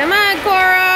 Come on, Cora.